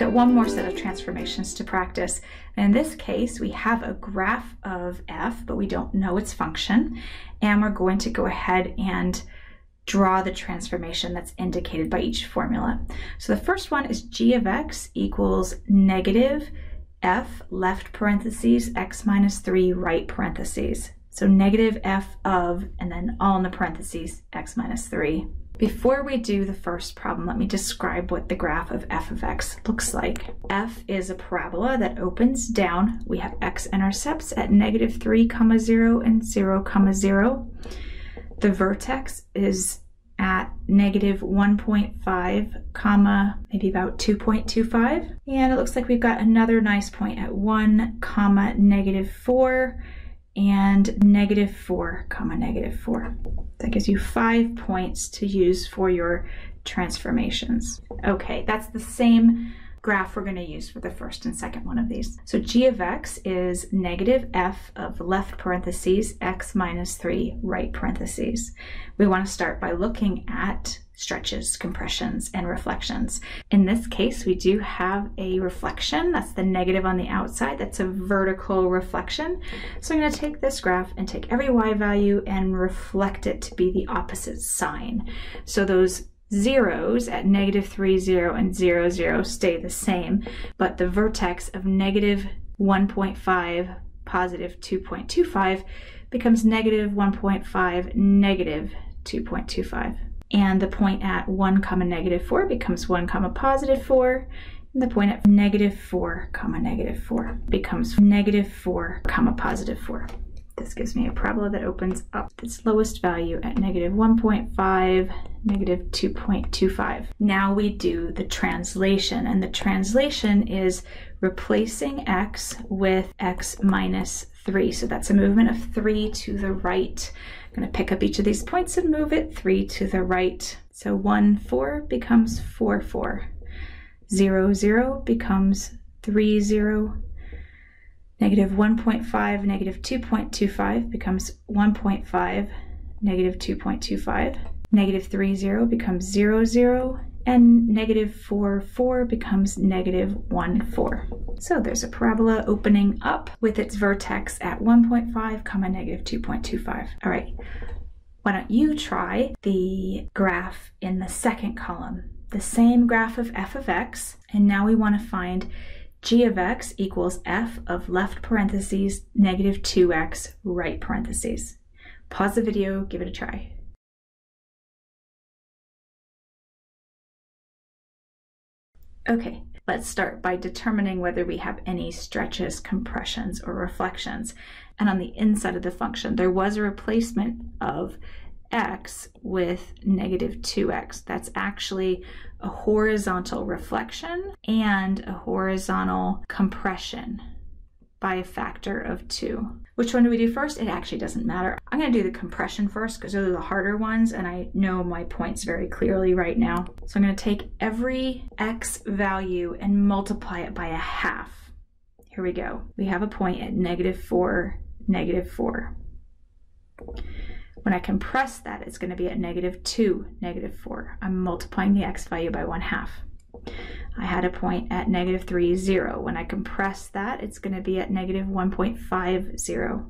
got one more set of transformations to practice. In this case, we have a graph of f, but we don't know its function. And we're going to go ahead and draw the transformation that's indicated by each formula. So the first one is g of x equals negative f left parentheses x minus 3 right parentheses. So negative f of, and then all in the parentheses, x minus 3. Before we do the first problem, let me describe what the graph of f of x looks like. f is a parabola that opens down. We have x-intercepts at negative 3 comma 0 and 0 comma 0. The vertex is at negative 1.5 comma maybe about 2.25 and it looks like we've got another nice point at 1 comma negative 4 and negative 4 comma negative 4 that gives you five points to use for your transformations okay that's the same graph we're going to use for the first and second one of these. So g of x is negative f of left parentheses x minus 3 right parentheses. We want to start by looking at stretches, compressions, and reflections. In this case, we do have a reflection. That's the negative on the outside. That's a vertical reflection. So I'm going to take this graph and take every y value and reflect it to be the opposite sign. So those zeros at negative 3, 0, and 0, 0 stay the same, but the vertex of negative 1.5, positive 2.25 becomes negative 1.5, negative 2.25. And the point at 1 comma negative 4 becomes 1 comma positive 4, and the point at negative 4 comma negative 4 becomes negative 4 comma positive 4. This gives me a parabola that opens up its lowest value at negative 1.5, negative 2.25. Now we do the translation, and the translation is replacing x with x minus 3. So that's a movement of 3 to the right. I'm going to pick up each of these points and move it 3 to the right. So 1, 4 becomes 4, 4. 0, 0 becomes 3, 0. Negative 1.5, negative 2.25 becomes 1.5, negative 2.25. Negative 3, 0 becomes 0, 0. And negative 4, 4 becomes negative 1, 4. So there's a parabola opening up with its vertex at 1.5 comma negative 2.25. All right, why don't you try the graph in the second column? The same graph of f of x, and now we want to find g of x equals f of left parentheses negative 2x right parentheses. Pause the video, give it a try. Okay, let's start by determining whether we have any stretches, compressions, or reflections. And on the inside of the function, there was a replacement of x with negative 2x. That's actually a horizontal reflection and a horizontal compression by a factor of 2. Which one do we do first? It actually doesn't matter. I'm going to do the compression first because those are the harder ones and I know my points very clearly right now. So I'm going to take every x value and multiply it by a half. Here we go. We have a point at negative 4, negative 4. When I compress that, it's going to be at negative 2, negative 4. I'm multiplying the x value by 1 half. I had a point at negative 3, 0. When I compress that, it's going to be at negative 1.50.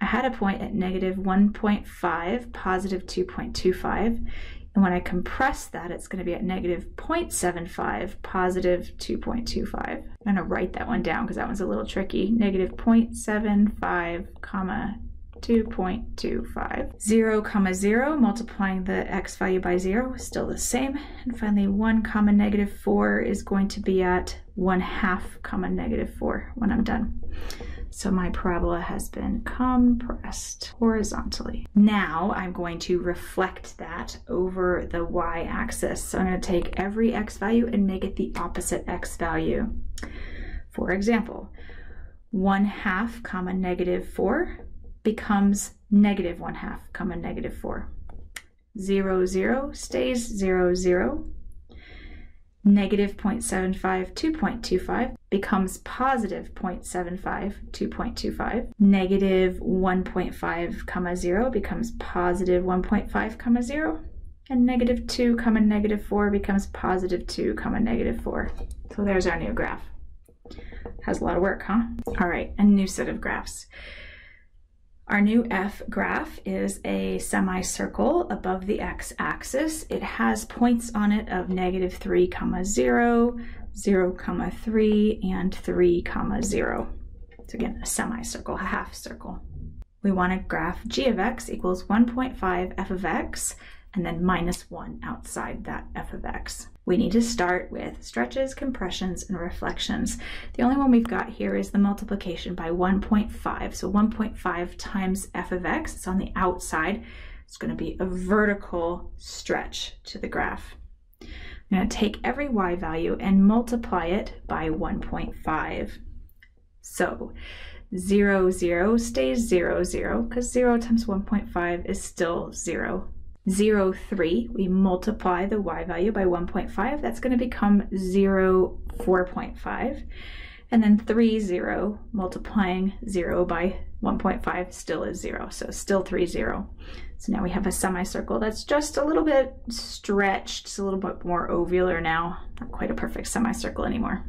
I had a point at negative 1.5, positive 2.25. And when I compress that, it's going to be at negative 0.75, positive 2.25. I'm going to write that one down because that one's a little tricky. Negative 0.75, comma 2.25. 0 comma 0, multiplying the x value by 0 is still the same. And finally 1 comma negative 4 is going to be at 1 half comma negative 4 when I'm done. So my parabola has been compressed horizontally. Now I'm going to reflect that over the y-axis. So I'm going to take every x value and make it the opposite x value. For example, 1 half comma negative 4 becomes negative 1 half comma negative 4. 0, 0 stays 0, 0. Negative 0.75, 2.25 becomes positive 0.75, 2.25. Negative 1.5 comma 0 becomes positive 1.5 comma 0. and negative 2 comma negative 4 becomes positive 2 comma negative 4. So there's our new graph. Has a lot of work, huh? All right, a new set of graphs. Our new F graph is a semicircle above the x-axis. It has points on it of negative 3 comma 0, 0 comma 3, and 3 comma 0. So again, a semicircle, a half circle. We want to graph g of x equals 1.5 f of x and then minus 1 outside that f of x. We need to start with stretches, compressions, and reflections. The only one we've got here is the multiplication by 1.5. So 1.5 times f of x, it's on the outside. It's going to be a vertical stretch to the graph. I'm going to take every y value and multiply it by 1.5. So 0, 0 stays 0, 0, because 0 times 1.5 is still 0. 0, 3, we multiply the y value by 1.5, that's going to become 0, 4.5. And then 3, 0, multiplying 0 by 1.5 still is 0, so still 3, 0. So now we have a semicircle that's just a little bit stretched, it's a little bit more ovular now, not quite a perfect semicircle anymore.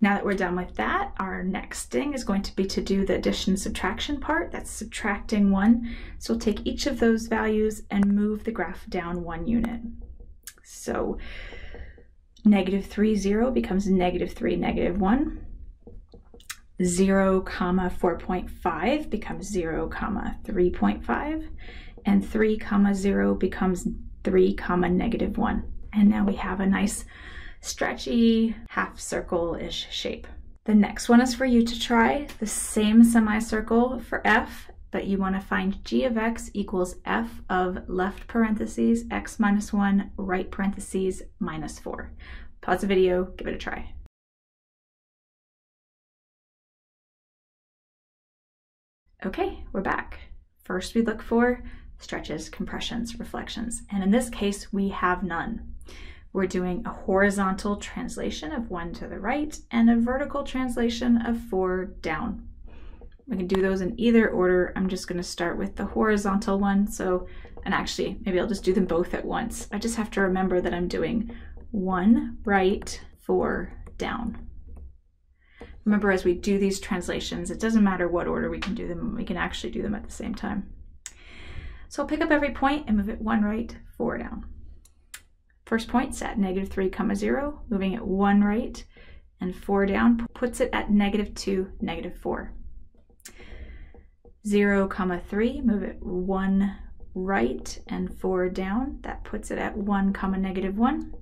Now that we're done with that, our next thing is going to be to do the addition subtraction part. That's subtracting one. So we'll take each of those values and move the graph down one unit. So negative 3, 0 becomes negative 3, negative 1. 0 comma 4.5 becomes 0 comma 3.5 and 3 comma 0 becomes 3 comma negative 1 and now we have a nice stretchy half circle-ish shape. The next one is for you to try the same semicircle for f, but you want to find g of x equals f of left parentheses x minus 1 right parentheses minus 4. Pause the video, give it a try. Okay, we're back. First we look for stretches, compressions, reflections, and in this case we have none. We're doing a horizontal translation of one to the right and a vertical translation of four down. We can do those in either order. I'm just gonna start with the horizontal one. So, and actually, maybe I'll just do them both at once. I just have to remember that I'm doing one right, four down. Remember, as we do these translations, it doesn't matter what order we can do them, we can actually do them at the same time. So I'll pick up every point and move it one right, four down. First point set negative 3 comma 0, moving it 1 right and 4 down puts it at negative 2, negative 4. 0 comma 3, move it 1 right and 4 down, that puts it at 1 comma negative 1.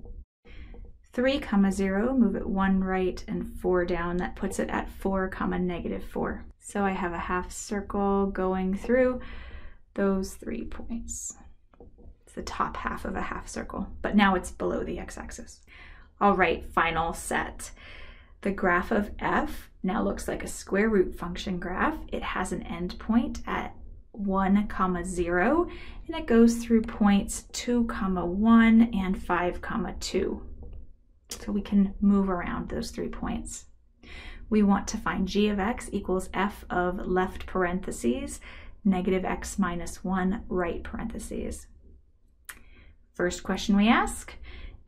3 comma 0, move it 1 right and 4 down, that puts it at 4 comma negative 4. So I have a half circle going through those three points the top half of a half circle, but now it's below the x-axis. All right, final set. The graph of f now looks like a square root function graph. It has an endpoint at 1 comma 0 and it goes through points 2 comma 1 and 5 comma 2 so we can move around those three points we want to find g of x equals f of left parentheses negative x minus 1 right parentheses First question we ask,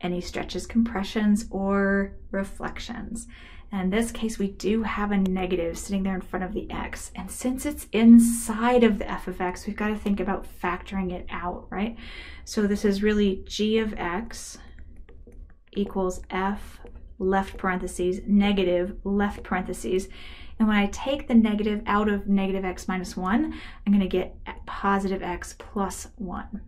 any stretches, compressions, or reflections? And in this case, we do have a negative sitting there in front of the x. And since it's inside of the f of x, we've got to think about factoring it out, right? So this is really g of x equals f left parentheses, negative left parentheses. And when I take the negative out of negative x minus 1, I'm going to get positive x plus 1.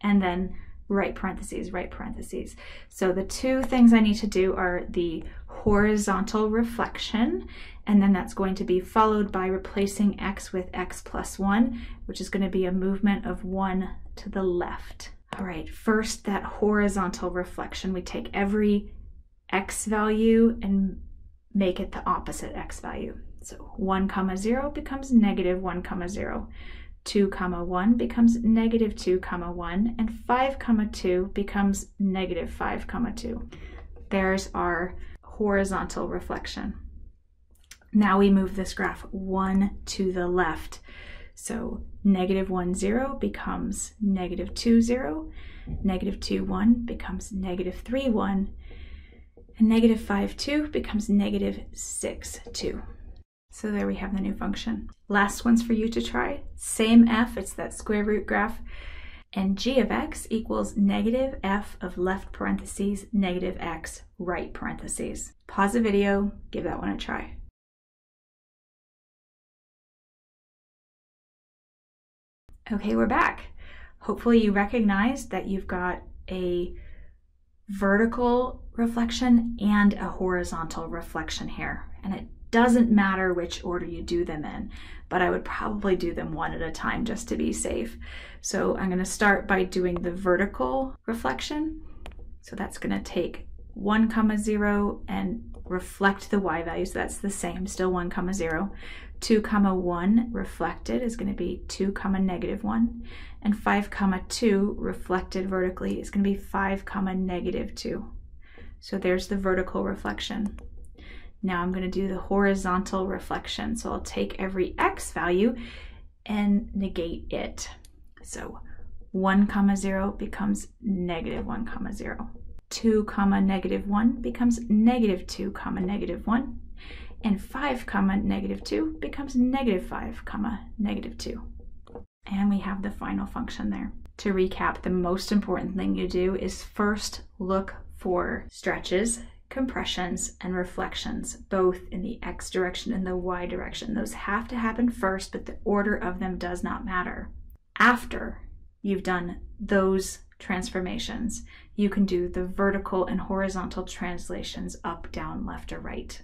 And then right parentheses, right parentheses. So the two things I need to do are the horizontal reflection, and then that's going to be followed by replacing x with x plus 1, which is going to be a movement of 1 to the left. All right, first that horizontal reflection, we take every x value and make it the opposite x value. So 1 comma 0 becomes negative 1 comma 0. 2 comma 1 becomes negative 2 comma 1 and 5 comma 2 becomes negative 5 comma 2. There's our horizontal reflection. Now we move this graph one to the left. So negative 1, 0 becomes negative 2, 0. Negative 2, 1 becomes negative 3, 1. And negative 5, 2 becomes negative 6, 2. So there we have the new function. Last one's for you to try. Same f, it's that square root graph. And g of x equals negative f of left parentheses, negative x right parentheses. Pause the video, give that one a try. Okay, we're back. Hopefully you recognize that you've got a vertical reflection and a horizontal reflection here. And it doesn't matter which order you do them in, but I would probably do them one at a time just to be safe. So I'm gonna start by doing the vertical reflection. So that's gonna take one comma zero and reflect the y value. So that's the same, still one comma zero. 2 comma 1 reflected is going to be 2 comma negative 1 and 5 comma 2 reflected vertically is going to be 5 comma negative 2 so there's the vertical reflection now I'm going to do the horizontal reflection. So I'll take every x value and negate it. So 1 comma 0 becomes negative 1 comma 0 2 comma negative 1 becomes negative 2 comma negative 1 and 5 comma negative 2 becomes negative 5 comma negative 2. And we have the final function there. To recap, the most important thing you do is first look for stretches, compressions, and reflections, both in the x direction and the y direction. Those have to happen first, but the order of them does not matter. After you've done those transformations, you can do the vertical and horizontal translations up, down, left, or right.